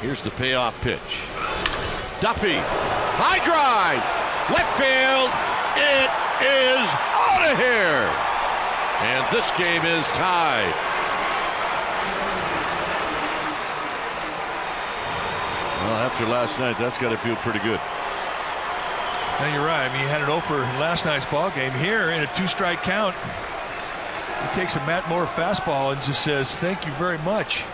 Here's the payoff pitch. Duffy, high drive, left field. It is out of here. And this game is tied. Well, after last night, that's got to feel pretty good. Now you're right. I mean, he had it over for last night's ball game. Here, in a two-strike count, he takes a Matt Moore fastball and just says, "Thank you very much."